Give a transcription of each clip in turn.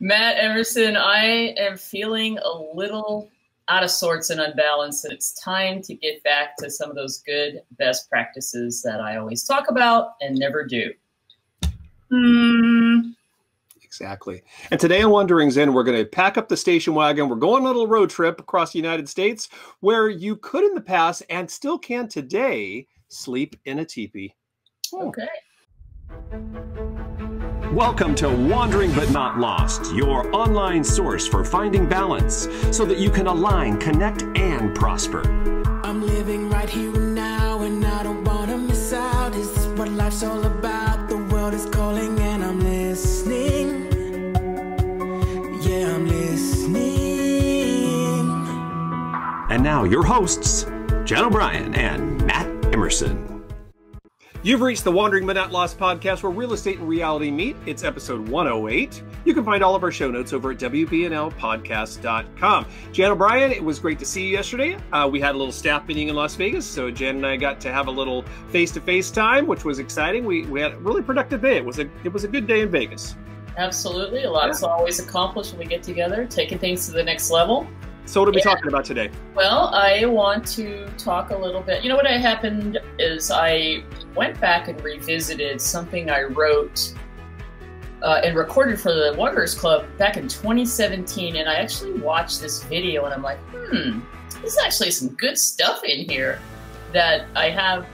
Matt Emerson, I am feeling a little out of sorts and unbalanced, and it's time to get back to some of those good best practices that I always talk about and never do. Hmm. Exactly. And today on Wandering Zen, we're going to pack up the station wagon. We're going on a little road trip across the United States where you could in the past and still can today sleep in a teepee. Okay. Welcome to Wandering But Not Lost, your online source for finding balance so that you can align, connect, and prosper. I'm living right here and now, and I don't want to miss out. Is this what life's all about? The world is calling, and I'm listening. Yeah, I'm listening. And now, your hosts, Jan O'Brien and Matt Emerson. You've reached the Wandering But Not Lost podcast where real estate and reality meet. It's episode 108. You can find all of our show notes over at WBNLpodcast.com. Jan O'Brien, it was great to see you yesterday. Uh, we had a little staff meeting in Las Vegas, so Jan and I got to have a little face to face time, which was exciting. We, we had a really productive day. It was a, it was a good day in Vegas. Absolutely. A lot's yeah. always accomplished when we get together, taking things to the next level. So, what are we yeah. talking about today? Well, I want to talk a little bit. You know, what happened is I went back and revisited something I wrote uh, and recorded for the Wanderers Club back in 2017. And I actually watched this video and I'm like, hmm, there's actually some good stuff in here that I have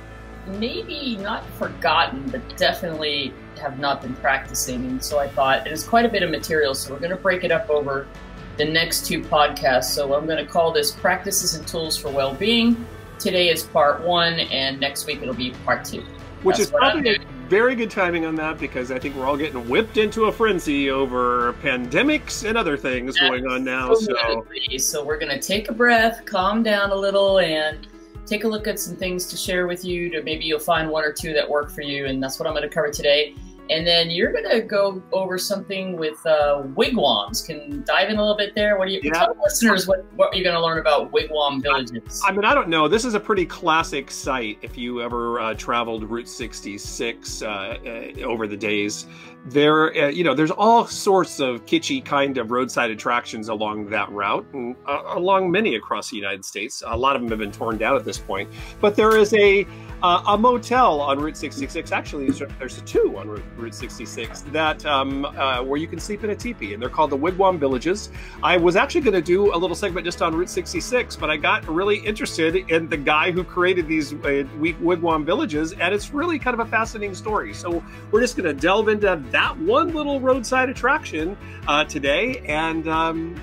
maybe not forgotten, but definitely have not been practicing. And so I thought it is quite a bit of material. So we're going to break it up over the next two podcasts. So I'm going to call this Practices and Tools for Well-Being. Today is part one, and next week it'll be part two. Which That's is probably very good timing on that because I think we're all getting whipped into a frenzy over pandemics and other things going on now. So, so we're going to take a breath, calm down a little, and take a look at some things to share with you. To maybe you'll find one or two that work for you, and that's what I'm going to cover today. And then you're going to go over something with uh, wigwams. Can dive in a little bit there. What do you yeah. tell listeners what, what you're going to learn about wigwam villages? I, I, mean, I don't know. This is a pretty classic site if you ever uh, traveled Route 66 uh, uh over the days. There, uh, you know, there's all sorts of kitschy kind of roadside attractions along that route and uh, along many across the United States. A lot of them have been torn down at this point. But there is a uh, a motel on Route 66. Actually, there's two on Route, Route 66 that um, uh, where you can sleep in a teepee, and they're called the Wigwam Villages. I was actually going to do a little segment just on Route 66, but I got really interested in the guy who created these uh, Wigwam Villages, and it's really kind of a fascinating story. So we're just going to delve into that one little roadside attraction uh, today, and um,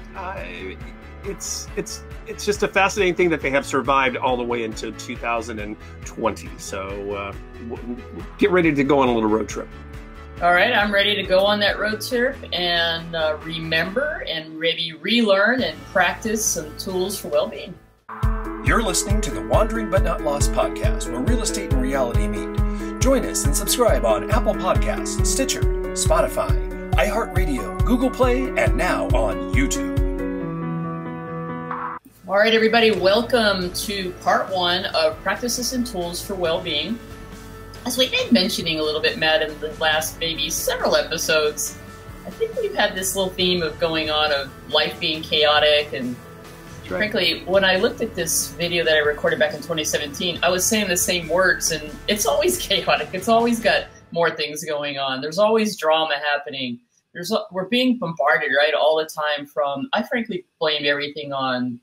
it's it's it's just a fascinating thing that they have survived all the way into 2020. So uh, get ready to go on a little road trip. All right, I'm ready to go on that road trip and uh, remember and maybe relearn and practice some tools for well-being. You're listening to the Wandering But Not Lost podcast, where real estate and reality meet. Join us and subscribe on Apple Podcasts, Stitcher, Spotify, iHeartRadio, Google Play, and now on YouTube. All right, everybody, welcome to part one of Practices and Tools for Well-Being. As we've been mentioning a little bit, Matt, in the last maybe several episodes, I think we've had this little theme of going on of life being chaotic. And right. frankly, when I looked at this video that I recorded back in 2017, I was saying the same words, and it's always chaotic. It's always got more things going on. There's always drama happening. There's we're being bombarded right all the time from. I frankly blame everything on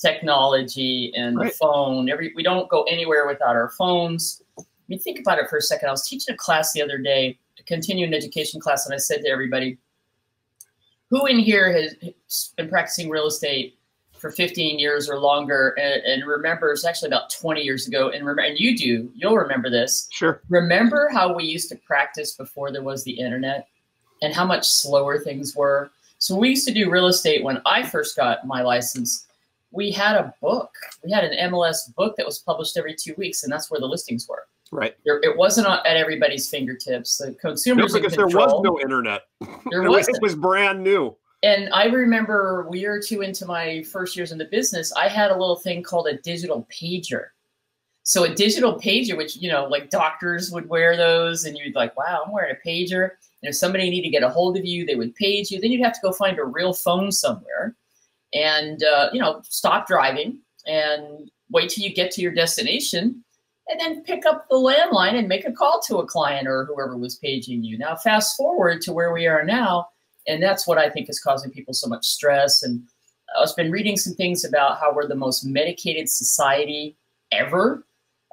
technology and right. the phone. Every we don't go anywhere without our phones. I mean, think about it for a second. I was teaching a class the other day, a continuing education class, and I said to everybody, "Who in here has been practicing real estate for 15 years or longer and, and remembers actually about 20 years ago and remember and you do you'll remember this sure remember how we used to practice before there was the internet and how much slower things were so we used to do real estate when i first got my license we had a book. We had an MLS book that was published every two weeks, and that's where the listings were. Right. There, it wasn't at everybody's fingertips. The consumers. No, because there was no internet. There was. it was brand new. And I remember a year or two into my first years in the business, I had a little thing called a digital pager. So a digital pager, which you know, like doctors would wear those, and you'd like, wow, I'm wearing a pager. And if somebody needed to get a hold of you, they would page you. Then you'd have to go find a real phone somewhere, and uh, you know, stop driving and wait till you get to your destination, and then pick up the landline and make a call to a client or whoever was paging you. Now, fast forward to where we are now, and that's what I think is causing people so much stress. And I've been reading some things about how we're the most medicated society ever.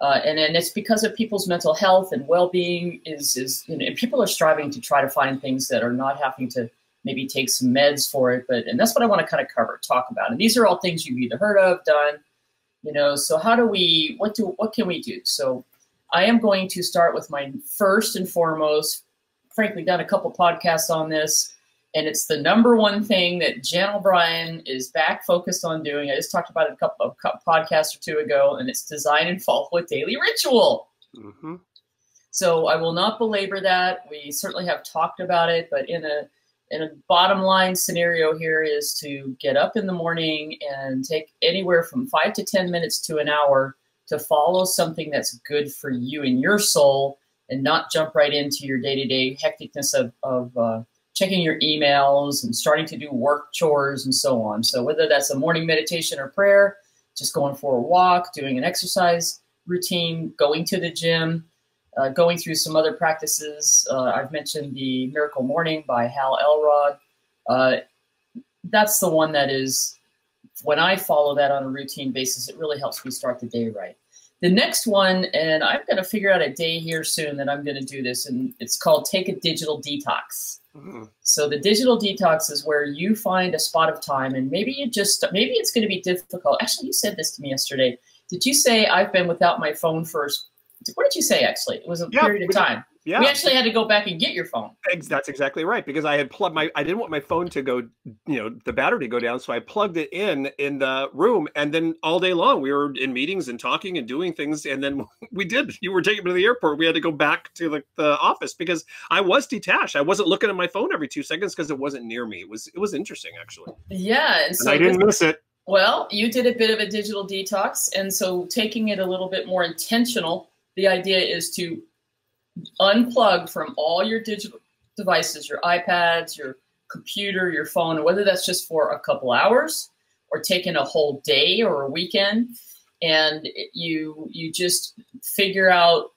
Uh, and then it's because of people's mental health and well-being is is you know and people are striving to try to find things that are not having to maybe take some meds for it but and that's what i want to kind of cover talk about and these are all things you've either heard of done you know so how do we what do what can we do so i am going to start with my first and foremost frankly done a couple podcasts on this and it's the number one thing that Jan O'Brien is back focused on doing. I just talked about it a couple of podcasts or two ago, and it's design and fall a daily ritual. Mm-hmm. So I will not belabor that. We certainly have talked about it, but in a in a bottom line scenario here is to get up in the morning and take anywhere from five to ten minutes to an hour to follow something that's good for you and your soul, and not jump right into your day to day hecticness of of uh, checking your emails and starting to do work chores and so on. So whether that's a morning meditation or prayer, just going for a walk, doing an exercise routine, going to the gym, uh, going through some other practices. Uh, I've mentioned the Miracle Morning by Hal Elrod. Uh, that's the one that is, when I follow that on a routine basis, it really helps me start the day right. The next one, and I'm going to figure out a day here soon that I'm going to do this, and it's called Take a Digital Detox. Mm-hmm. So the digital detox is where you find a spot of time, and maybe you just maybe it's going to be difficult. Actually, you said this to me yesterday. Did you say I've been without my phone for? What did you say? Actually, it was a yeah, period of time. Yeah. We actually had to go back and get your phone. That's exactly right because I had plugged my I didn't want my phone to go, you know, the battery to go down, so I plugged it in in the room and then all day long we were in meetings and talking and doing things and then we did. You were taking me to the airport. We had to go back to the, the office because I was detached. I wasn't looking at my phone every 2 seconds because it wasn't near me. It was it was interesting actually. Yeah, and, so and I didn't miss it. Well, you did a bit of a digital detox and so taking it a little bit more intentional, the idea is to unplug from all your digital devices, your iPads, your computer, your phone, whether that's just for a couple hours or taking a whole day or a weekend, and you you just figure out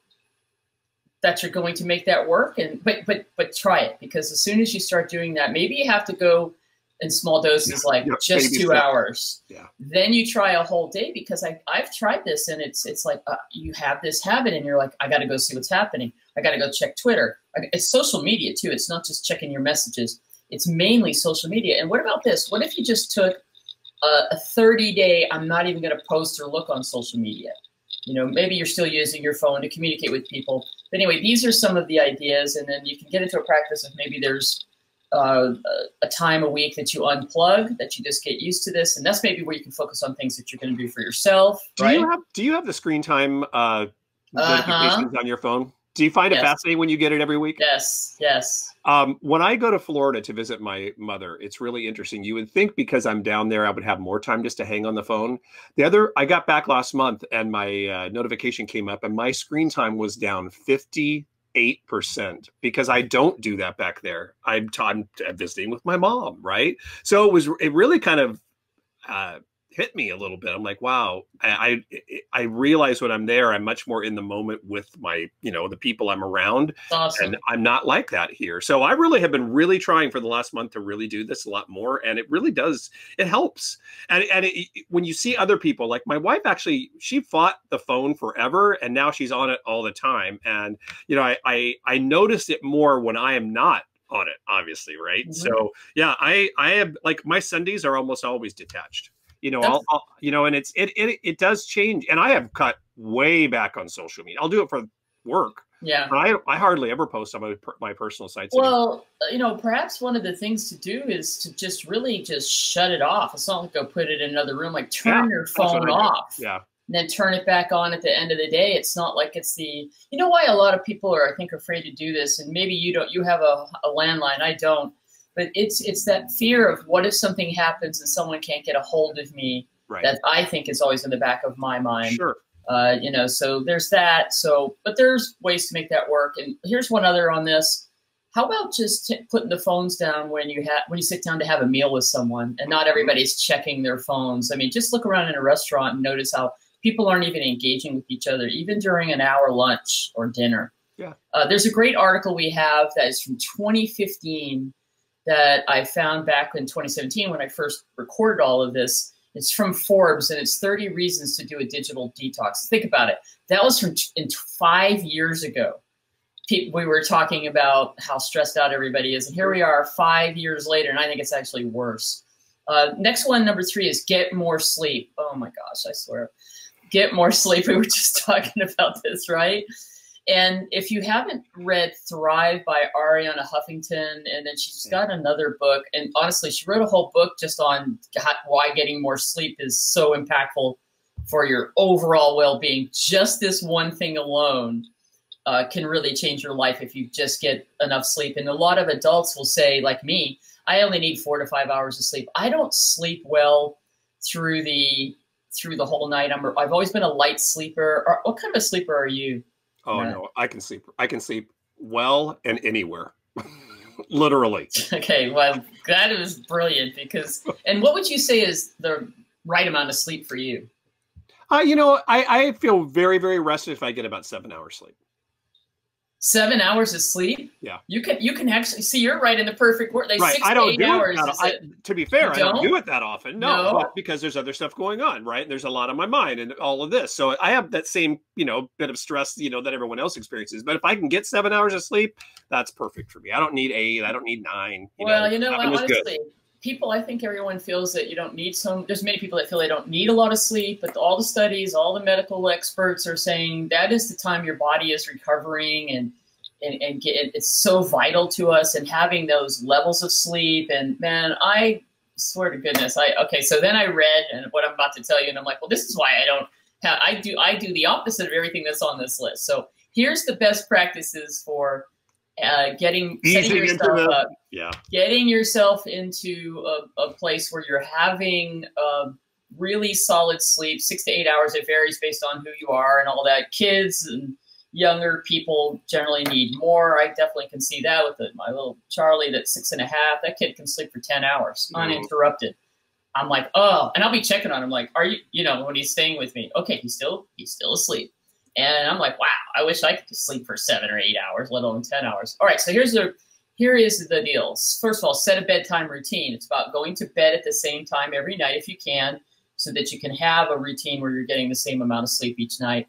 that you're going to make that work and but but but try it because as soon as you start doing that maybe you have to go in small doses, yeah, like yeah, just two hours. Yeah. Then you try a whole day because I I've tried this and it's it's like uh, you have this habit and you're like I got to go see what's happening. I got to go check Twitter. It's social media too. It's not just checking your messages. It's mainly social media. And what about this? What if you just took a, a 30 day? I'm not even going to post or look on social media. You know, maybe you're still using your phone to communicate with people. But anyway, these are some of the ideas, and then you can get into a practice of maybe there's uh, a time a week that you unplug, that you just get used to this, and that's maybe where you can focus on things that you're going to do for yourself. Do right? you have Do you have the screen time uh, notifications uh-huh. on your phone? Do you find yes. it fascinating when you get it every week? Yes, yes. Um, when I go to Florida to visit my mother, it's really interesting. You would think because I'm down there, I would have more time just to hang on the phone. The other, I got back last month and my uh, notification came up, and my screen time was down 50 eight percent because I don't do that back there. I'm, t- I'm visiting with my mom, right? So it was it really kind of uh, hit me a little bit. I'm like, wow, I, I, I realize when I'm there, I'm much more in the moment with my, you know, the people I'm around, awesome. and I'm not like that here. So I really have been really trying for the last month to really do this a lot more, and it really does. It helps, and and it, when you see other people, like my wife, actually, she fought the phone forever, and now she's on it all the time, and you know, I I, I notice it more when I am not on it obviously right mm-hmm. so yeah i i have like my sundays are almost always detached you know, I'll, I'll, you know, and it's it, it it does change. And I have cut way back on social media. I'll do it for work. Yeah, but I I hardly ever post on my my personal sites. Well, anymore. you know, perhaps one of the things to do is to just really just shut it off. It's not like go put it in another room. Like turn yeah, your phone off. Yeah. And then turn it back on at the end of the day. It's not like it's the you know why a lot of people are I think afraid to do this, and maybe you don't. You have a, a landline. I don't but it's it's that fear of what if something happens and someone can't get a hold of me right. that I think is always in the back of my mind. Sure. Uh, you know, so there's that. So, but there's ways to make that work. And here's one other on this. How about just t- putting the phones down when you have when you sit down to have a meal with someone, and not everybody's checking their phones. I mean, just look around in a restaurant and notice how people aren't even engaging with each other, even during an hour lunch or dinner. Yeah. Uh, there's a great article we have that is from 2015 that I found back in 2017 when I first recorded all of this. It's from Forbes and it's 30 reasons to do a digital detox. Think about it. That was from in five years ago. We were talking about how stressed out everybody is, and here we are five years later, and I think it's actually worse. Uh, next one, number three, is get more sleep. Oh my gosh, I swear. Get more sleep. We were just talking about this, right? And if you haven't read Thrive by Arianna Huffington, and then she's got another book, and honestly, she wrote a whole book just on how- why getting more sleep is so impactful for your overall well being. Just this one thing alone uh, can really change your life if you just get enough sleep. And a lot of adults will say, like me, I only need four to five hours of sleep. I don't sleep well through the through the whole night. I'm I've always been a light sleeper. Or what kind of a sleeper are you? Oh Right. no, I can sleep. I can sleep well and anywhere. Literally. Okay, well that was brilliant because. And what would you say is the right amount of sleep for you? Uh, you know, I, I feel very, very rested if I get about seven hours sleep. Seven hours of sleep. Yeah. You can you can actually see you're right in the perfect word. Like right. I to don't eight do hours. it. I, to be fair, I don't don't? do it that often. No, No? because there's other stuff going on, right? And there's a lot on my mind and all of this. So I have that same, you know, bit of stress, you know, that everyone else experiences. But if I can get seven hours of sleep, that's perfect for me. I don't need eight. I don't need nine. well, know, you know what? seven good. People, I think everyone feels that you don't need some. There's many people that feel they don't need a lot of sleep, but all the studies, all the medical experts are saying that is the time your body is recovering and. And, and get, it's so vital to us and having those levels of sleep and man i swear to goodness i okay so then i read and what i'm about to tell you and i'm like well this is why i don't have i do i do the opposite of everything that's on this list so here's the best practices for uh, getting into yourself the- up Yeah. getting yourself into a, a place where you're having um really solid sleep, six to eight hours. It varies based on who you are and all that. Kids and younger people generally need more. I definitely can see that with the, my little Charlie that's six and a half. That kid can sleep for 10 hours Mhm. uninterrupted. I'm like, oh, and I'll be checking on him like, are you, you know, when he's staying with me, okay, he's still, he's still asleep. And I'm like, wow, I wish I could sleep for seven or eight hours, let alone 10 hours. All right. So here's the, here is the deal. First of all, set a bedtime routine. It's about going to bed at the same time every night if you can, so that you can have a routine where you're getting the same amount of sleep each night.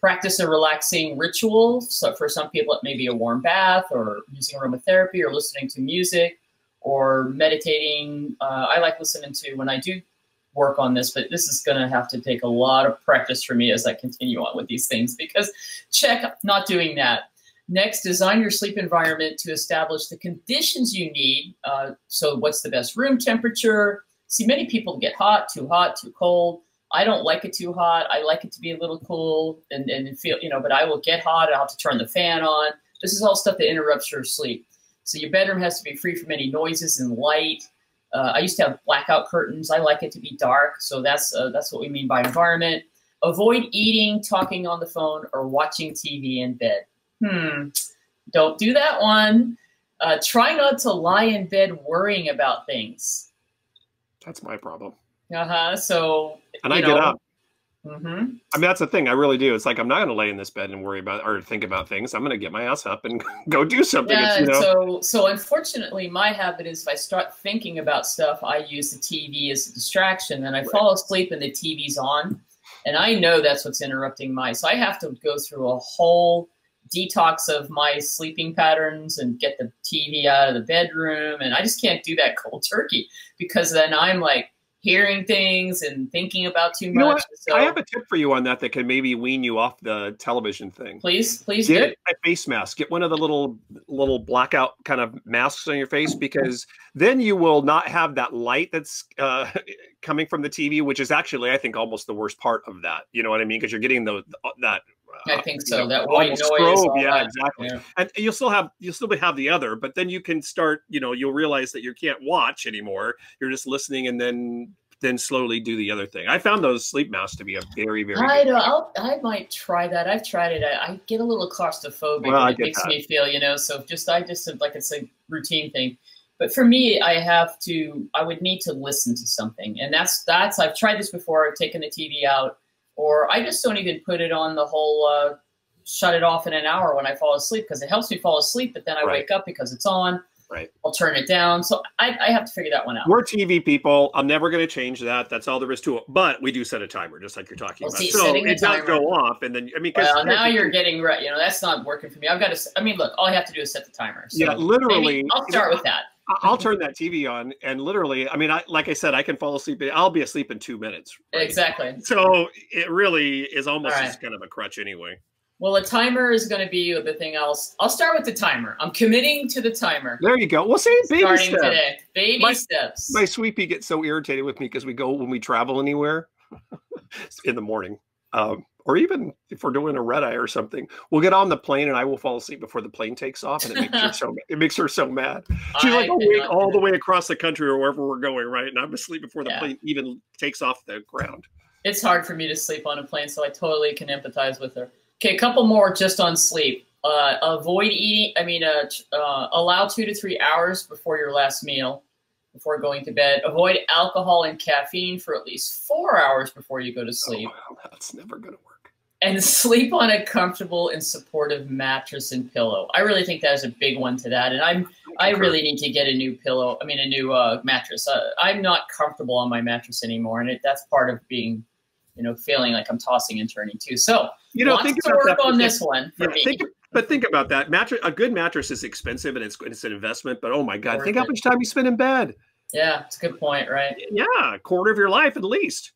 Practice a relaxing ritual. So for some people, it may be a warm bath or using aromatherapy or listening to music or meditating. Uh, I like listening to when I do work on this, but this is going to have to take a lot of practice for me as I continue on with these things because check, not doing that. Next, design your sleep environment to establish the conditions you need. Uh, so, what's the best room temperature? See, many people get hot, too hot, too cold. I don't like it too hot. I like it to be a little cool and, and feel, you know, but I will get hot. I'll have to turn the fan on. This is all stuff that interrupts your sleep. So, your bedroom has to be free from any noises and light. Uh, I used to have blackout curtains. I like it to be dark. So, that's, uh, that's what we mean by environment. Avoid eating, talking on the phone, or watching TV in bed hmm, don't do that one. Uh, try not to lie in bed worrying about things. That's my problem. Uh huh. So, And I you get up. Mm-hmm. I mean, that's the thing. I really do. It's like I'm not going to lay in this bed and worry about or think about things. I'm going to get my ass up and go do something. Yeah. you know, So, so unfortunately, my habit is if I start thinking about stuff, I use the TV as a distraction, and I fall asleep and the TV's on, and I know that's what's interrupting my. So I have to go through a whole detox of my sleeping patterns and get the TV out of the bedroom, and I just can't do that cold turkey because then I'm like hearing things and thinking about too know much. So I have a tip for you on that that can maybe wean you off the television thing. please, please do. Get a face mask. Get one of the little little blackout kind of masks on your face because then you will not have that light that's uh, coming from the TV, which is actually I think almost the worst part of that. You know what I mean? Because you're getting the that. I think you so. know, That white noise. strobe. Yeah, that. exactly. Yeah. And you'll still have you'll still have the other, but then you can start. You know, you'll realize that you can't watch anymore. You're just listening and then then slowly do the other thing. I found those sleep masks to be a very, very. I know. I'll, I might try that. I've tried it. I, I get a little claustrophobic. Well, and it makes that. me feel, you know. So just I just like it's a routine thing. But for me, I have to. I would need to listen to something, and that's that's. I've tried this before. I've taken the TV out, or I just don't even put it on the whole. Uh, shut it off in an hour when I fall asleep because it helps me fall asleep. But then I Right. wake up because it's on. Right. I'll turn it down. So I, I have to figure that one out. We're TV people. I'm never going to change that. That's all there is to it. But we do set a timer, just like you're talking Well, about. see, so setting the it does go off, and then I mean, 'cause Well, now you- you're getting right. You know, that's not working for me. I've got to. I mean, look, all I have to do is set the timer. So Yeah, literally, I'll start with that. I'll turn that TV on, and literally, I mean, I like I said, I can fall asleep. I'll be asleep in two minutes. right? Exactly. So it really is almost right. just kind of a crutch anyway. Well, a timer is going to be the thing else. I'll start with the timer. I'm committing to the timer. There you go. We'll see, baby starting steps. today. Baby My- steps. My sweet pea gets so irritated with me because we go when we travel anywhere in the morning, um, or even if we're doing a red eye or something. We'll get on the plane, and I will fall asleep before the plane takes off, and it makes her so it makes her so mad. She's I like awake all the way across the country or wherever we're going, right? And I'm asleep before the Yeah. plane even takes off the ground. it's hard for me to sleep on a plane, so I totally can empathize with her. Okay, a couple more just on sleep. Uh, avoid eating. I mean, uh, uh, allow two to three hours before your last meal, before going to bed. Avoid alcohol and caffeine for at least four hours before you go to sleep. Oh, well, that's never going to work. And sleep on a comfortable and supportive mattress and pillow. I really think that is a big one to that. And I'm I really need to get a new pillow. I mean, a new uh, mattress. Uh, I'm not comfortable on my mattress anymore, and it, that's part of being, you know, feeling like I'm tossing and turning too. So You know, think about work that on this one for Yeah, me. think, but think about that. Mattress, a good mattress is expensive and it's it's an investment. But oh my god, Worth think how much time you spend in bed. yeah, it's a good point, right? Yeah, a quarter of your life at least.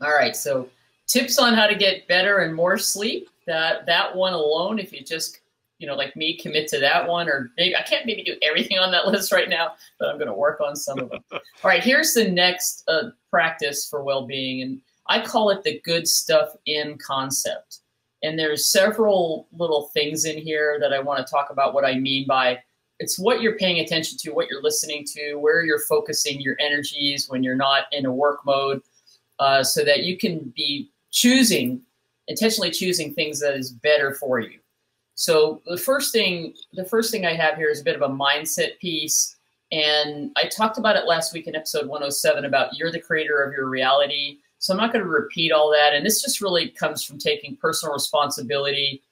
All right, so tips on how to get better and more sleep. That that one alone, if you just you know like me commit to that one, or maybe I can't maybe do everything on that list right now, but I'm going to work on some of them. All right, here's the next uh, practice for well-being, and I call it the good stuff in concept. And there's several little things in here that I want to talk about what I mean by it's what you're paying attention to, what you're listening to, where you're focusing your energies when you're not in a work mode uh, so that you can be choosing intentionally choosing things that is better for you. So the first thing the first thing i have here is a bit of a mindset piece. And i talked about it last week in episode 107 about you're the creator of your reality. So i'm not going to repeat all that. And this just really comes from taking personal responsibility.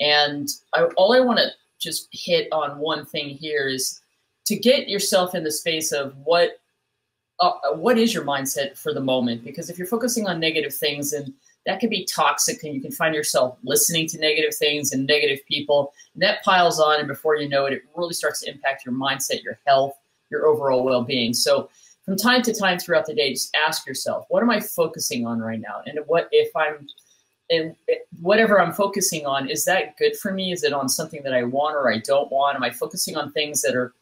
And I, all i want to just hit on one thing here is to get yourself in the space of what uh, what is your mindset for the moment? Because if you're focusing on negative things, and that can be toxic, and you can find yourself listening to negative things and negative people, and that piles on, and before you know it, it really starts to impact your mindset, your health, your overall well-being. So, from time to time throughout the day, just ask yourself, what am I focusing on right now? And what if I'm and whatever I'm focusing on, is that good for me? Is it on something that I want or I don't want? Am I focusing on things that are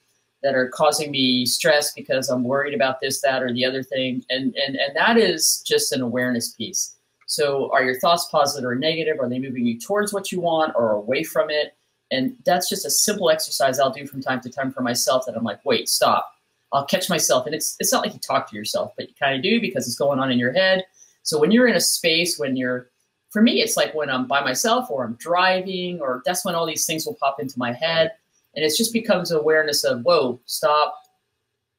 that are causing me stress because I'm worried about this, that, or the other thing. And and and that is just an awareness piece. So are your thoughts positive or negative? Are they moving you towards what you want or away from it? And that's just a simple exercise I'll do from time to time for myself that I'm like, wait, stop. I'll catch myself. And it's it's not like you talk to yourself, but you kind of do because it's going on in your head. So when you're in a space when you're for me, it's like when I'm by myself or I'm driving, or that's when all these things will pop into my head. And it just becomes awareness of, whoa, stop.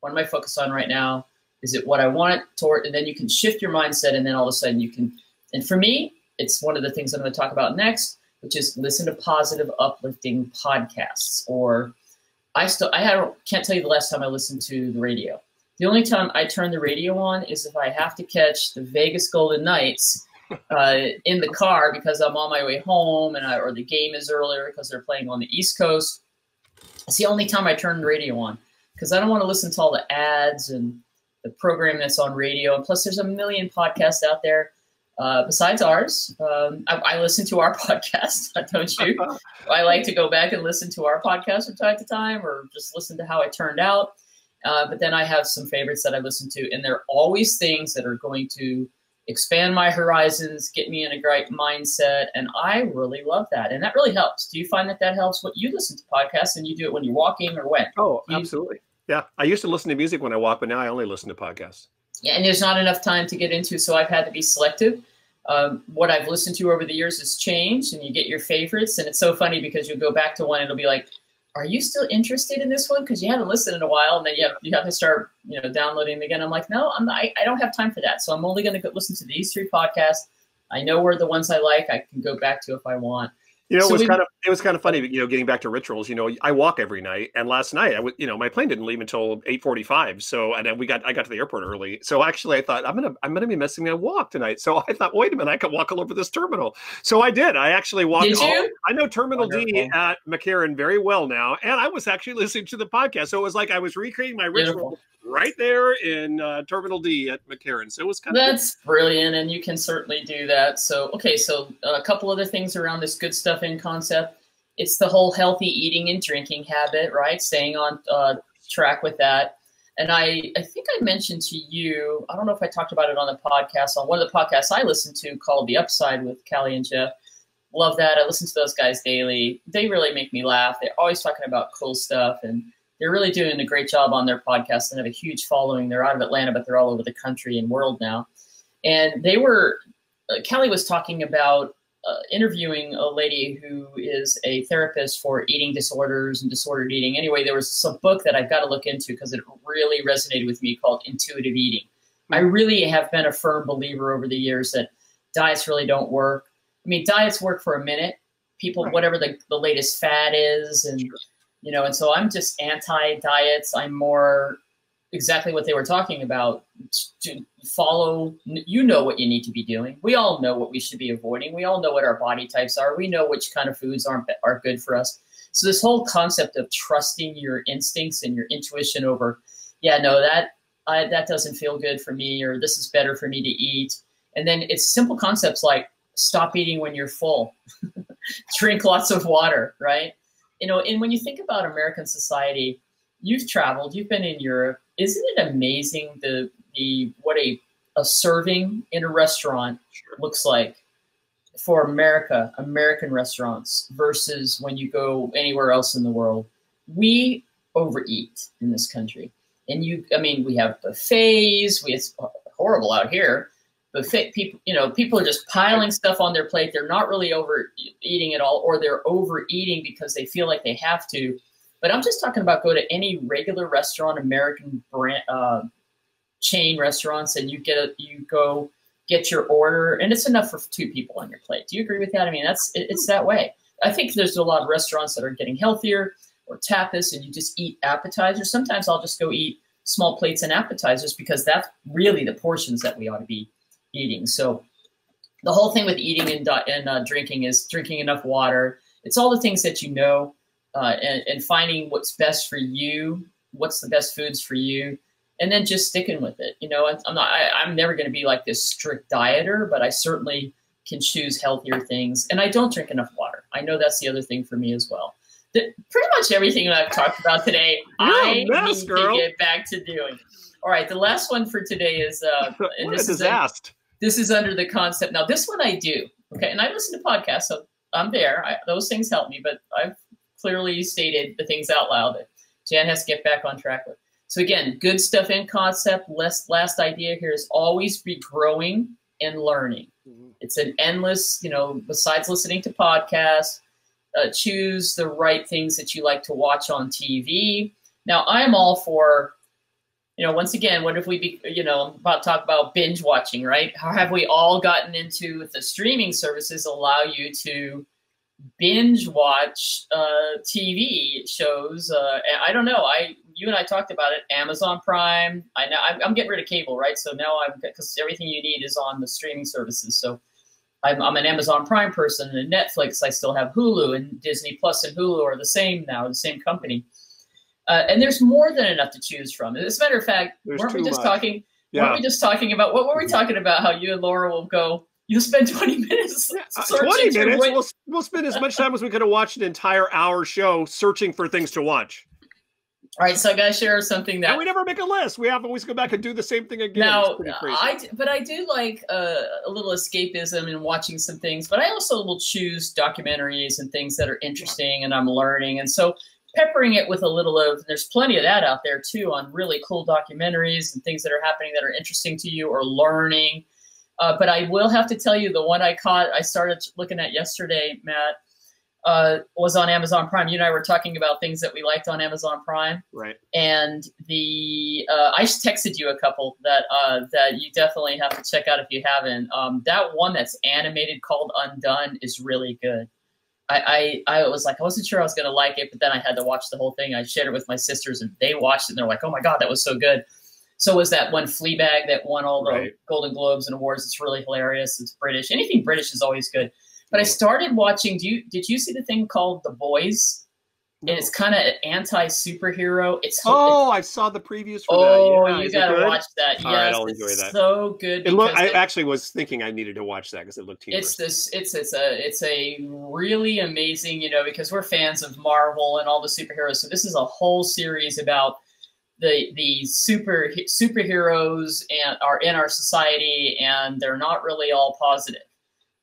What am I focused on right now? Is it what I want toward? And then you can shift your mindset, and then all of a sudden you can. And for me, it's one of the things I'm going to talk about next, which is listen to positive, uplifting podcasts. Or I still, I have, can't tell you the last time I listened to the radio. The only time I turn the radio on is if I have to catch the Vegas Golden Knights uh, in the car because I'm on my way home, and I, or the game is earlier because they're playing on the East Coast. It's the only time I turn the radio on because I don't want to listen to all the ads and the program that's on radio. And plus, there's a million podcasts out there uh, besides ours. Um, I, I listen to our podcast, don't you? I like to go back and listen to our podcast from time to time or just listen to how it turned out. Uh, but then I have some favorites that I listen to, and they're always things that are going to expand my horizons, get me in a great mindset, and I really love that, and that really helps. Do you find that that helps? What you listen to podcasts, and you do it when you're walking or when? Oh, absolutely. Yeah, I used to listen to music when I walk, but now I only listen to podcasts. And there's not enough time to get into, so I've had to be selective. Um, what I've listened to over the years has changed, and you get your favorites. And it's so funny because you'll go back to one, and it'll be like, "Are you still interested in this one? Because you haven't listened in a while." And then you have you have to start, you know, downloading again. I'm like, no, I'm I, I don't have time for that. So I'm only going to listen to these three podcasts. I know where the ones I like. I can go back to if I want. You know, So it was we- kind of it was kind of funny. You know, getting back to rituals. You know, I walk every night, and last night I was, you know, my plane didn't leave until eight forty five. So, and then we got I got to the airport early. So actually, I thought I'm gonna I'm gonna be missing my walk tonight. So I thought, wait a minute, I could walk all over this terminal. So I did. I actually walked. Did all- you? I know Terminal D at McCarran very well now, and I was actually listening to the podcast. So it was like I was recreating my ritual Beautiful. Right there in uh, Terminal D at McCarran. So it was kind of That's brilliant, and you can certainly do that. So, okay, so a couple other things around this good stuff in concept. It's the whole healthy eating and drinking habit, right? Staying on uh, track with that. And I, I think I mentioned to you, I don't know if I talked about it on the podcast, on one of the podcasts I listened to called The Upside with Callie and Jeff. Love that. I listen to those guys daily. They really make me laugh. They're always talking about cool stuff, and they're really doing a great job on their podcast and have a huge following. They're out of Atlanta, but they're all over the country and world now. And they were, uh, Callie was talking about uh, interviewing a lady who is a therapist for eating disorders and disordered eating. Anyway, there was some book that I've got to look into because it really resonated with me called Intuitive Eating. I really have been a firm believer over the years that diets really don't work. I mean, diets work for a minute. People, Right. whatever the, the latest fad is, and you know, and so I'm just anti diets. I'm more exactly what they were talking about. To follow you know what you need to be doing. We all know what we should be avoiding. We all know what our body types are. We know which kind of foods aren't are good for us. So this whole concept of trusting your instincts and your intuition over yeah no that I, that doesn't feel good for me or this is better for me to eat. And then it's simple concepts like stop eating when you're full. Drink lots of water right you know and when you think about american society you've traveled you've been in europe isn't it amazing the the what a a serving in a restaurant looks like for America, American restaurants versus when you go anywhere else in the world. We overeat in this country. And you I mean we have buffets, we it's horrible out here. Buffet people, you know, people are just piling stuff on their plate. They're not really overeating at all, or they're overeating because they feel like they have to. But I'm just talking about go to any regular restaurant, American brand, uh, chain restaurants, and you get you go get your order, and it's enough for two people on your plate. Do you agree with that? I mean, that's it, it's that way. I think there's a lot of restaurants that are getting healthier or tapas, and you just eat appetizers. Sometimes I'll just go eat small plates and appetizers because that's really the portions that we ought to be eating. So the whole thing with eating and, and uh, drinking is drinking enough water. It's all the things that you know uh, and, and finding what's best for you, what's the best foods for you, and then just sticking with it. You know, I'm not, I, I'm never going to be like this strict dieter, but I certainly can choose healthier things. And I don't drink enough water. I know that's the other thing for me as well. The, pretty much everything that I've talked about today, I mess, need girl. to get back to doing. All right, the last one for today is, uh, and this is a-. this is under the concept. Now, this one I do. Okay. And I listen to podcasts, so I'm there. I, those things help me, but I've clearly stated the things out loud that Jan has to get back on track with. So, again, good stuff in concept. Last, last idea here is always be growing and learning. It's an endless, you know, besides listening to podcasts, uh, choose the right things that you like to watch on TV. Now, I'm all for you know, once again, what if we be, you know, about talk about binge watching, right? How have we all gotten into the streaming services allow you to binge watch uh, TV shows? Uh, I don't know. I, you and I talked about it. Amazon Prime. I know I'm, I'm getting rid of cable, right? So now I'm because everything you need is on the streaming services. So I'm, I'm an Amazon Prime person and Netflix. I still have Hulu and Disney Plus and Hulu are the same now, the same company. Uh, and there's more than enough to choose from. As a matter of fact, There's weren't we just much. talking? Yeah. Weren't we just talking about what were we talking about? How you and Laura will go. You'll spend 20 minutes Uh, 20 minutes. We'll, we'll spend as much time as we could have watched an entire hour show searching for things to watch. All right, so I gotta share something that And we never make a list. We have always go back and do the same thing again. Now, it's pretty crazy. I d- but I do like uh, a little escapism and watching some things, but I also will choose documentaries and things that are interesting and I'm learning. And so peppering it with a little of. There's plenty of that out there too on really cool documentaries and things that are happening that are interesting to you or learning. Uh, but I will have to tell you, the one I caught, I started looking at yesterday, Matt, uh, was on Amazon Prime. You and I were talking about things that we liked on Amazon Prime, Right. and the uh, I just texted you a couple that uh, that you definitely have to check out if you haven't. Um, that one that's animated called Undone is really good. I, I, I was like I wasn't sure I was gonna like it, but then I had to watch the whole thing. I shared it with my sisters, and they watched it, and they're like, "Oh my god, that was so good." So was that one Fleabag that won all the Right. Golden Globes and awards? It's really hilarious. It's British. Anything British is always good. But I started watching. Do you did you see the thing called The Boys? No. And it's kind of anti superhero. It's Oh, I saw the previews for Oh, that. Yeah, you is gotta watch that. All right, yes, I'll enjoy that. so good. It look, I it- actually was thinking I needed to watch that because it looked humorous. it's this. It's it's a it's a really amazing. You know, because we're fans of Marvel and all the superheroes. So this is a whole series about the the super superheroes and are in our society, and they're not really all positive.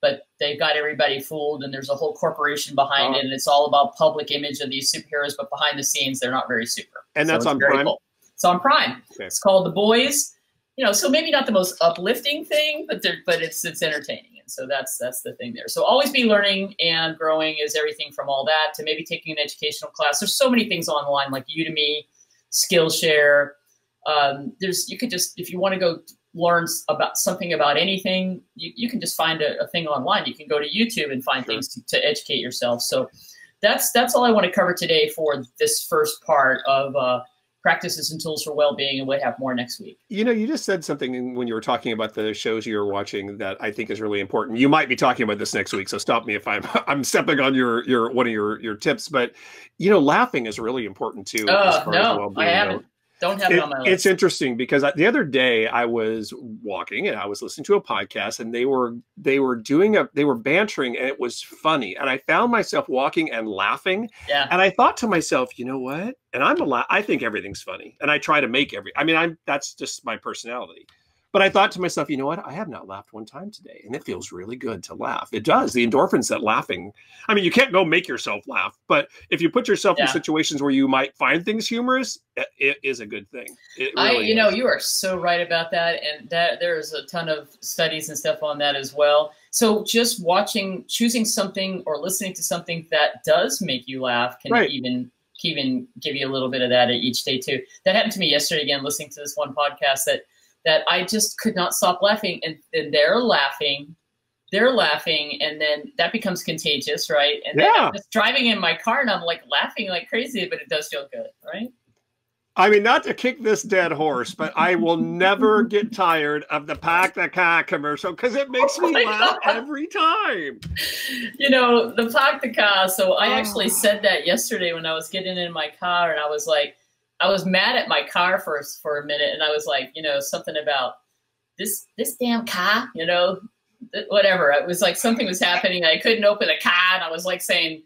But they've got everybody fooled, and there's a whole corporation behind Oh. it, and it's all about public image of these superheroes. But behind the scenes, they're not very super. And that's it's on Prime? It's on Prime. Okay. It's called The Boys. You know, so maybe not the most uplifting thing, but they're, but it's it's entertaining, and so that's that's the thing there. So always be learning and growing is everything from all that to maybe taking an educational class. There's so many things online like Udemy, Skillshare. Um, there's you could just if you want to go learn s- about something about anything, you, you can just find a, a thing online. You can go to YouTube and find Sure. things to, to educate yourself. So that's that's all I want to cover today for this first part of uh, practices and tools for well-being, and we'll have more next week. You know, you just said something when you were talking about the shows you were watching that I think is really important. You might be talking about this next week, so stop me if I'm I'm stepping on your your one of your your tips. But you know, laughing is really important too. Uh, no, I haven't. though. Don't have it, It- on my it's interesting because the other day I was walking and I was listening to a podcast and they were they were doing a they were bantering and it was funny and I found myself walking and laughing yeah. and I thought to myself, you know what? And I'm a la- I think everything's funny and I try to make every I mean I'm that's just my personality. But I thought to myself, you know what? I have not laughed one time today and it feels really good to laugh. It does. The endorphins that laughing. I mean, you can't go make yourself laugh, but if you put yourself in situations where you might find things humorous, it, is a good thing. It I, really you know, you are so right about that, and that there's a ton of studies and stuff on that as well. So just watching, choosing something or listening to something that does make you laugh can Right. even even give you a little bit of that at each day too. That happened to me yesterday again, listening to this one podcast that that I just could not stop laughing, and, and they're laughing. They're laughing, and then that becomes contagious, right? And then Yeah. I'm just driving in my car, and I'm like laughing like crazy, but it does feel good, right? I mean, not to kick this dead horse, but I will never get tired of the Pack the Cat commercial because it makes Oh me laugh God. every time. you know, the park the car. So I Oh. actually said that yesterday when I was getting in my car, and I was like, I was mad at my car for for a minute, and I was like, you know, something about this this damn car, you know, whatever. It was like something was happening. I couldn't open the car, and I was like saying,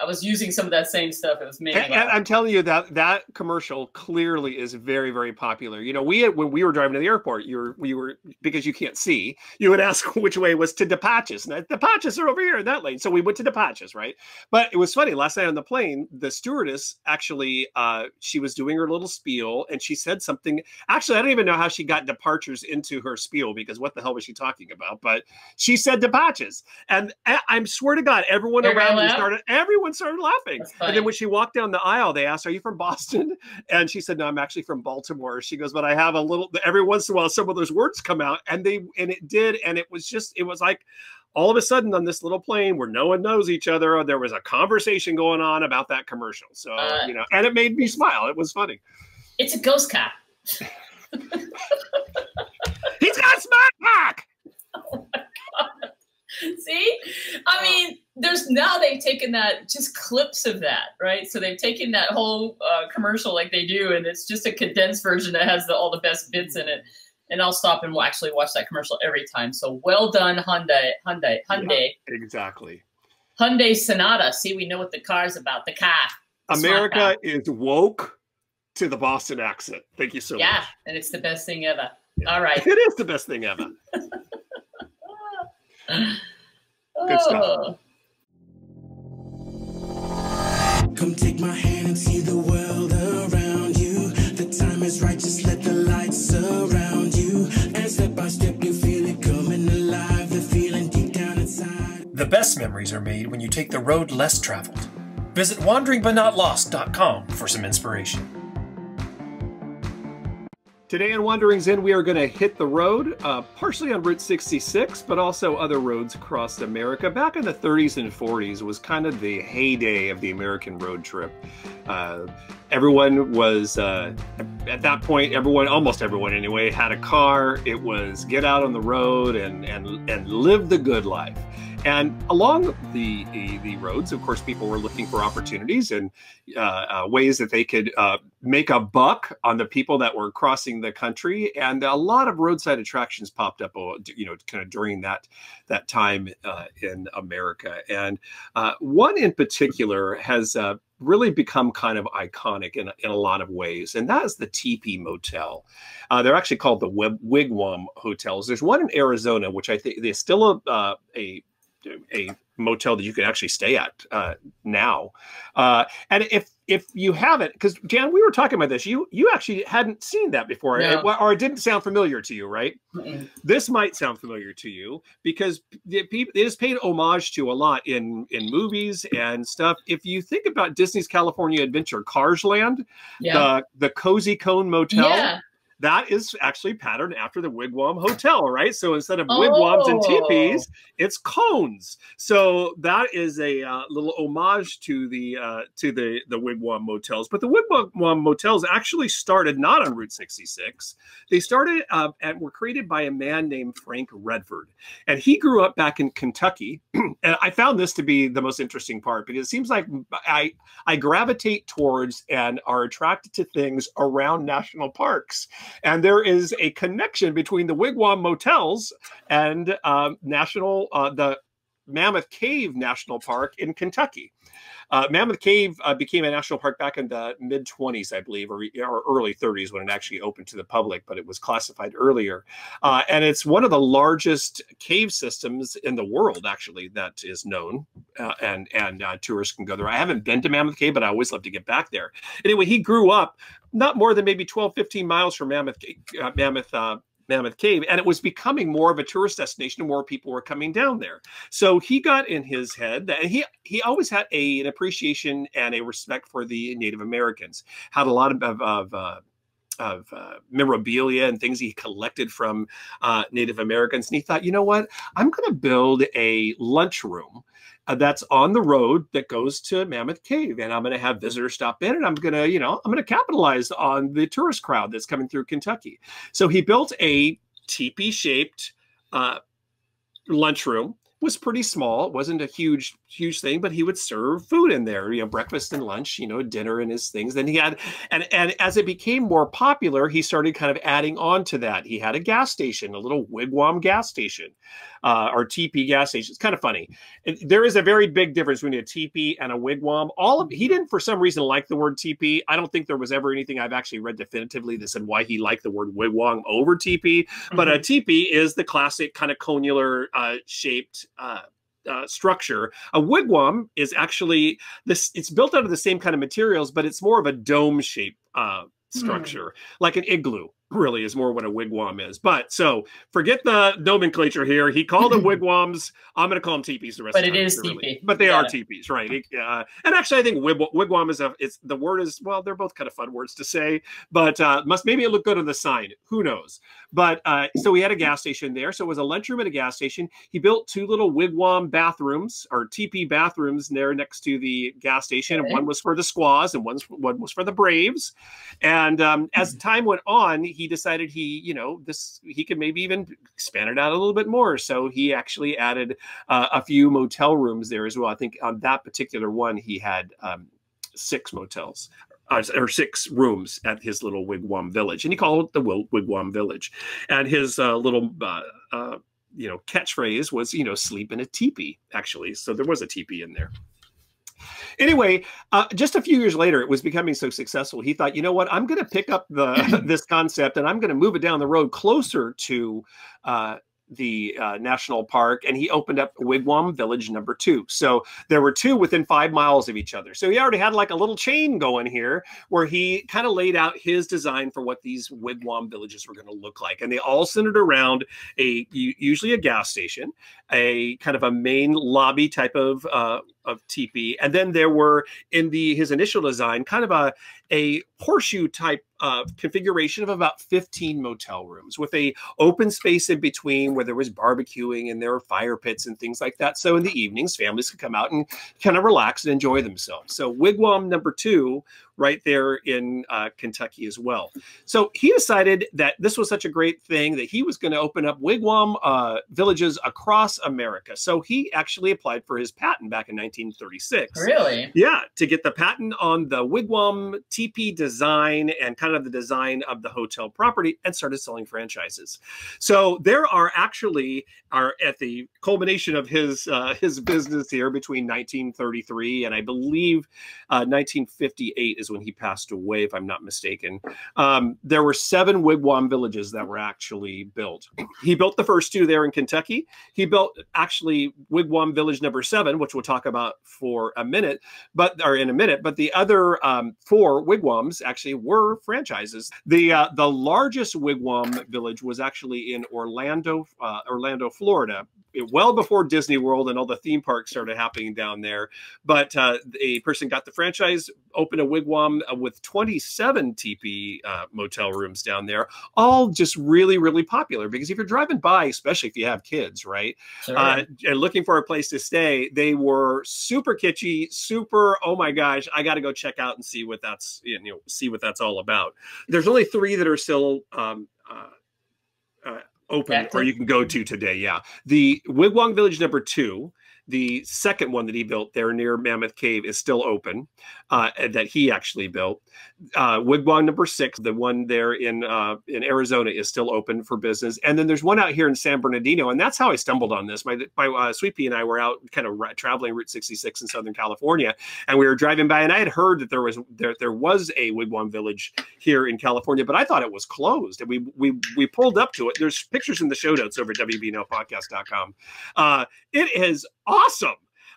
I was using some of that same stuff. It was me. And, and I'm telling you that that commercial clearly is very, very popular. You know, we when we were driving to the airport, you were we were because you can't see, you would ask which way was to Depatches. And the Depatches are over here in that lane, so we went to Depatches, right? But it was funny. Last night on the plane, the stewardess actually uh, she was doing her little spiel, and she said something. Actually, I don't even know how she got departures into her spiel because what the hell was she talking about? But she said Depatches, and I, I'm swear to God, everyone around me started. Everyone started laughing. And then when she walked down the aisle, they asked, "Are you from Boston?" And she said, "No, I'm actually from Baltimore." She goes, "But I have a little." Every once in a while, some of those words come out, and they and it did, and it was just, it was like all of a sudden on this little plane where no one knows each other, there was a conversation going on about that commercial. So Uh, you know, and it made me smile. It was funny. it's a ghost car. He's got smart pack. See, I mean, there's now they've taken that just clips of that, right? So they've taken that whole uh, commercial like they do, and it's just a condensed version that has the, all the best bits in it. And I'll stop and we'll actually watch that commercial every time. So well done, Hyundai, Hyundai, Hyundai, Exactly. Hyundai Sonata. See, we know what the car's about. The car. The America car. is woke to the Boston accent. Thank you so Yeah, much. and it's the best thing ever. Yeah. All right. It is the best thing ever. Good stuff. Come take my hand and see the world around you. The time is right, just let the light surround you. And step by step, you feel it coming alive. The feeling deep down inside. The best memories are made when you take the road less traveled. Visit wanderingbutnotlost.com for some inspiration. Today in Wandering Zen, we are going to hit the road, uh, partially on Route 66, but also other roads across America. Back in the 30s and 40s was kind of the heyday of the American road trip. Uh, everyone was, uh, at that point, everyone, almost everyone anyway, had a car. It was get out on the road and, and, and live the good life. And along the, the, the roads, of course, people were looking for opportunities and uh, uh, ways that they could uh, make a buck on the people that were crossing the country. And a lot of roadside attractions popped up, uh, you know, kind of during that that time uh, in America. And uh, one in particular has really become kind of iconic in, in a lot of ways, and that is the Teepee Motel. Uh, they're actually called the Wigwam Hotels. There's one in Arizona, which I think there's still a, uh, a a motel that you can actually stay at uh, now. Uh, and if if you haven't, because Jan, we were talking about this, you you actually hadn't seen that before, no. it, or it didn't sound familiar to you, right? Mm-mm. This might sound familiar to you because it, it is paid homage to a lot in in movies and stuff. If you think about Disney's California Adventure, Cars Land, yeah. the the Cozy Cone Motel. Yeah that is actually patterned after the wigwam hotel, right? So instead of wigwams oh. and teepees, it's cones. So that is a uh, little homage to the uh, to the the wigwam motels. But the wigwam motels actually started not on Route 66. They started uh, and were created by a man named Frank Redford, and he grew up back in Kentucky. and I found this to be the most interesting part because it seems like I I gravitate towards and are attracted to things around national parks. And there is a connection between the Wigwam Motels and um, national uh, the Mammoth Cave National Park in Kentucky. Uh, Mammoth Cave uh, became a national park back in the mid 20s, I believe, or, or, early 30s when it actually opened to the public, but it was classified earlier. Uh, and it's one of the largest cave systems in the world, actually, that is known, uh, and and uh, tourists can go there. I haven't been to Mammoth Cave, but I always love to get back there. Anyway, he grew up not more than maybe 12, 15 miles from Mammoth, uh, Mammoth Mammoth Cave, and it was becoming more of a tourist destination, and more people were coming down there. So he got in his head that he he always had a, an appreciation and a respect for the Native Americans. Had a lot of of, of uh, of uh, memorabilia and things he collected from uh, Native Americans. And he thought, you know what? I'm going to build a lunchroom uh, that's on the road that goes to Mammoth Cave, and I'm going to have visitors stop in, and I'm going to, you know, I'm going to capitalize on the tourist crowd that's coming through Kentucky. So he built a teepee-shaped uh, lunchroom was pretty small. It wasn't a huge, huge thing, but he would serve food in there, you know, breakfast and lunch, you know, dinner and his things. Then he had, and and as it became more popular, he started kind of adding on to that. He had a gas station, a little wigwam gas station, uh, or teepee gas station. It's kind of funny. And there is a very big difference between a teepee and a wigwam. All of he didn't, for some reason, like the word teepee. I don't think there was ever anything I've actually read definitively that said why he liked the word wigwam over teepee. Mm-hmm. But a mm-hmm. teepee is the classic kind of conular uh, shaped uh, uh, structure. A wigwam is actually this. It's built out of the same kind of materials, but it's more of a dome shape uh, hmm. structure, mm. like an igloo really is more what a wigwam is. But so forget the nomenclature here. He called them wigwams. I'm going to call them teepees the rest. But of the time. But it is teepee. But they are teepees, right? Uh, and actually, I think wigwam is a. It's the word is well. They're both kind of fun words to say, but uh, must maybe it look good on the sign. Who knows? But uh, so we had a gas station there. So it was a lunchroom at a gas station. He built two little wigwam bathrooms or teepee bathrooms there next to the gas station, and one was for the squaws and one one was for the braves. And um, as hmm. time went on, he decided he, you know, this he could maybe even expand it out a little bit more. So he actually added uh, a few motel rooms there as well. I think on that particular one, he had um, six motels or six rooms at his little wigwam village, and he called it the wigwam village. And his uh, little uh, uh, you know catchphrase was you know sleep in a teepee actually. So there was a teepee in there. Anyway, uh, just a few years later, it was becoming so successful. He thought, you know what, I'm going to pick up the this concept and I'm going to move it down the road closer to uh, the uh, national park and he opened up Wigwam Village number two. So there were two within five miles of each other. So he already had like a little chain going here where he kind of laid out his design for what these wigwam villages were going to look like. And they all centered around a usually a gas station, a kind of a main lobby type of uh, of teepee, and then there were in the his initial design kind of a a horseshoe type uh, configuration of about 15 motel rooms with a open space in between where there was barbecuing and there were fire pits and things like that. So in the evenings, families could come out and kind of relax and enjoy themselves. So wigwam number two right there in uh, Kentucky as well. So he decided that this was such a great thing that he was going to open up wigwam uh, villages across America. So he actually applied for his patent back in 1936. Really? Yeah, to get the patent on the wigwam teepee design and kind of the design of the hotel property and started selling franchises. So there are actually are at the culmination of his uh, his business here between 1933 and I believe uh, 1958 is when he passed away, if I'm not mistaken. Um, there were seven wigwam villages that were actually built. He built the first two there in Kentucky. He built actually wigwam village number seven, which we'll talk about for a minute, but or in a minute. But the other um, four wigwams actually were franchises. The uh, the largest wigwam village was actually in Orlando, uh, Orlando, Florida, well before Disney World and all the theme parks started happening down there. But uh, a person got the franchise, opened a wigwam uh, with 27 teepee uh, motel rooms down there, all just really, really popular. Because if you're driving by, especially if you have kids, right, sure. uh, and looking for a place to stay, they were super kitschy, super. Oh my gosh, I got to go check out and see what that's you know see what that's all about. There's only three that are still. Um, uh, uh open or you can go to today. Yeah. The Wigwam Village number two the second one that he built there near Mammoth Cave is still open, uh, that he actually built. Uh, Wigwam number six, the one there in uh, in Arizona, is still open for business. And then there's one out here in San Bernardino, and that's how I stumbled on this. My my uh, Sweet Pea and I were out kind of traveling Route 66 in Southern California, and we were driving by, and I had heard that there was there there was a Wigwam Village here in California, but I thought it was closed. And we we we pulled up to it. There's pictures in the show notes over at wbnlpodcast.com. Uh, it is awesome.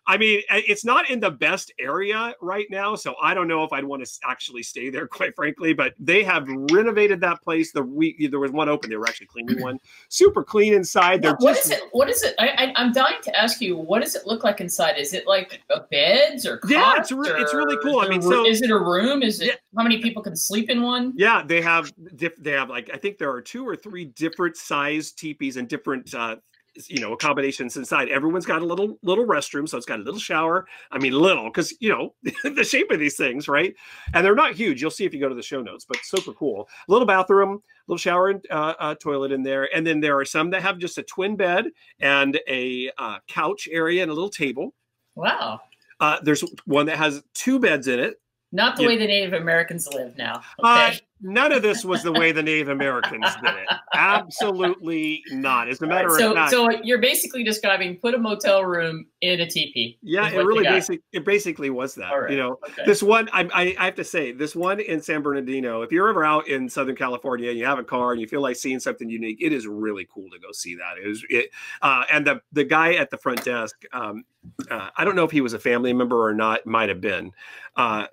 I mean, it's not in the best area right now, so I don't know if I'd want to actually stay there, quite frankly. But they have renovated that place. The week there was one open, they were actually cleaning one, super clean inside. They're what just, is it? What is it? I, am dying to ask you. What does it look like inside? Is it like a beds or yeah? It's re- it's really cool. I mean, so is it a room? Is it yeah. how many people can sleep in one? Yeah, they have. They have like I think there are two or three different size teepees and different uh, you know accommodations inside. Everyone's got a little little restroom so it's got a little shower. I mean little because you know the shape of these things right? And they're not huge. You'll see if you go to the show notes but super cool. Little bathroom little shower and uh, uh, toilet in there. And then there are some that have just a twin bed and a uh, couch area and a little table. Wow. Uh, there's one that has two beds in it. Not the way the Native Americans live now. Uh, okay. None of this was the way the Native Americans did it. Absolutely not. As a matter right, so, of fact, so you're basically describing put a motel room in a teepee. Yeah, it really basic. It basically was that. Right. You know, okay. this one I, I, I have to say this one in San Bernardino. If you're ever out in Southern California and you have a car and you feel like seeing something unique, it is really cool to go see that. It was it, uh, and the the guy at the front desk. Um, uh, I don't know if he was a family member or not. Might have been. Uh,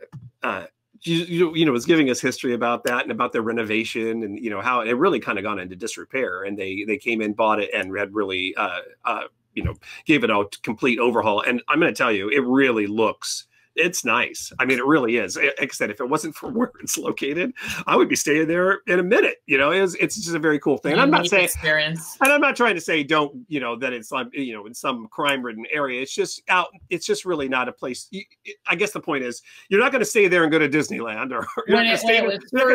uh, you, you know was giving us history about that and about their renovation and you know how it really kind of gone into disrepair. And they they came in bought it and had really uh, uh, you know gave it a complete overhaul. And i'm going to tell you it really looks it's nice. I mean, it really is. Like I said, if it wasn't for where it's located, I would be staying there in a minute. You know, it's it's just a very cool thing. And I'm not saying experience, and I'm not trying to say don't you know that it's like you know in some crime-ridden area. It's just out. It's just really not a place. I guess the point is you're not going to stay there and go to Disneyland, or you're not going to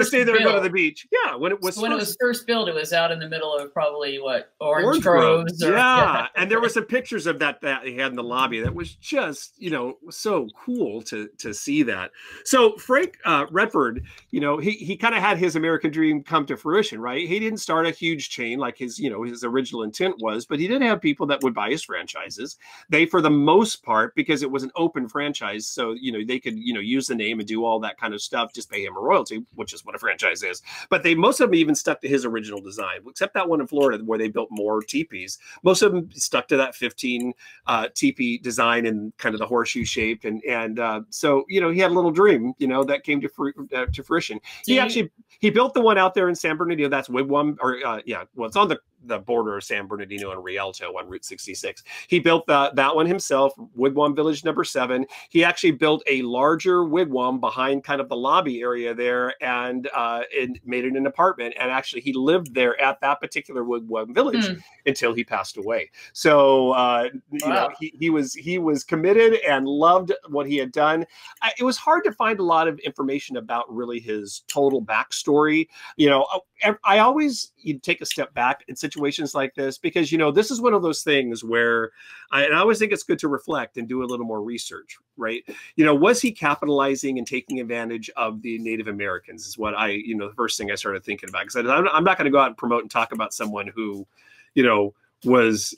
stay there built, and go to the beach. Yeah, when it was when first, it was first built, it was out in the middle of probably what orange, orange groves. Or, yeah. yeah, and there were some pictures of that that he had in the lobby that was just you know so cool cool to to see that. So Frank uh, Redford, you know, he he kind of had his American dream come to fruition, right? He didn't start a huge chain like his you know his original intent was, but he did have people that would buy his franchises. They, for the most part, because it was an open franchise, so you know they could you know use the name and do all that kind of stuff, just pay him a royalty, which is what a franchise is. But they most of them even stuck to his original design, except that one in Florida where they built more teepees. Most of them stuck to that 15 uh, teepee design and kind of the horseshoe shape, and and uh, so you know he had a little dream, you know, that came to fr- uh, to fruition. He actually he built the one out there in San Bernardino. That's Wigwam, or uh, yeah, well, it's on the the border of San Bernardino and Rialto on Route 66. He built that that one himself, Wigwam Village number seven. He actually built a larger wigwam behind kind of the lobby area there, and uh, it made it an apartment. And actually, he lived there at that particular wigwam village Hmm. until he passed away. So uh, you know, he, he was he was committed and loved what he had done. I, it was hard to find a lot of information about really his total backstory. You know, I, always you take a step back in situations like this because you know this is one of those things where I, and I always think it's good to reflect and do a little more research, right? You know, was he capitalizing and taking advantage of the Native Americans? Is what I, you know, the first thing I started thinking about because I'm, I'm not going to go out and promote and talk about someone who, you know, was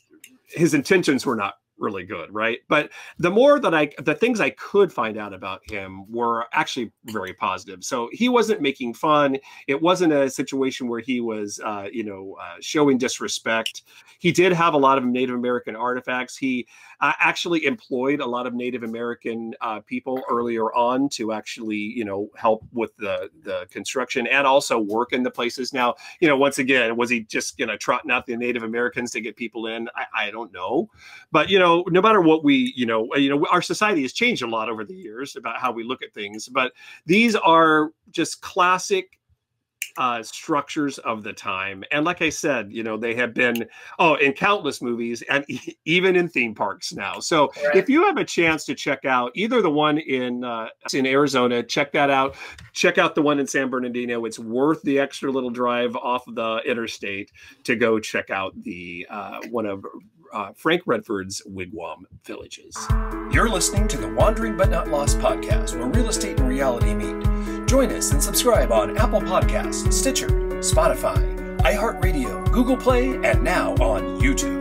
his intentions were not really good, right? But the more that I, the things I could find out about him were actually very positive. So he wasn't making fun. It wasn't a situation where he was, uh, you know, uh, showing disrespect. He did have a lot of Native American artifacts. He uh, actually employed a lot of Native American uh, people earlier on to actually, you know, help with the the construction and also work in the places. Now, you know, once again, was he just you know trotting out the Native Americans to get people in? I, I don't know, but you know, no matter what we, you know, you know, our society has changed a lot over the years about how we look at things. But these are just classic uh, structures of the time. And like I said, you know, they have been oh in countless movies and e- even in theme parks now. So Right. if you have a chance to check out either the one in uh, in Arizona, check that out. Check out the one in San Bernardino. It's worth the extra little drive off the interstate to go check out the uh, one of uh, Frank Redford's wigwam villages. You're listening to the Wandering But Not Lost podcast, where real estate and reality meet. Join us and subscribe on Apple Podcasts, Stitcher, Spotify, iHeartRadio, Google Play, and now on YouTube.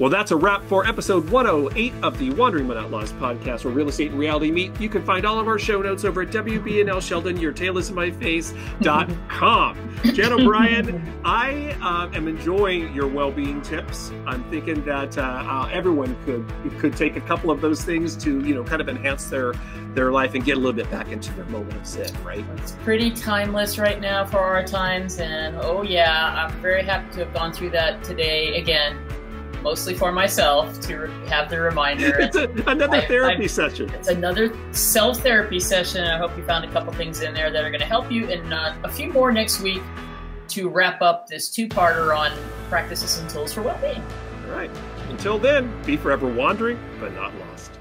Well, that's a wrap for episode 108 of the Wandering Not Lost podcast, where real estate and reality meet. You can find all of our show notes over at WBNL Sheldon, your tail is in my face.com. Jan O'Brien, I uh, am enjoying your well being tips. I'm thinking that uh, uh, everyone could could take a couple of those things to, you know, kind of enhance their their life and get a little bit back into their moment of zen, right? It's pretty timeless right now for our times, and oh yeah, I'm very happy to have gone through that today again, mostly for myself to have the reminder. It's a, another I- therapy I- session. It's another self therapy session. I hope you found a couple things in there that are going to help you, and uh, a few more next week to wrap up this two parter on practices and tools for well being. All right. Until then, be forever wandering, but not lost.